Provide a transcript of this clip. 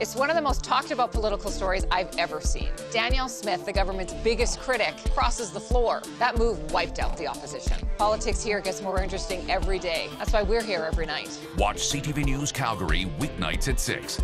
It's one of the most talked about political stories I've ever seen. Danielle Smith, the government's biggest critic, crosses the floor. That move wiped out the opposition. Politics here gets more interesting every day. That's why we're here every night. Watch CTV News Calgary weeknights at 6.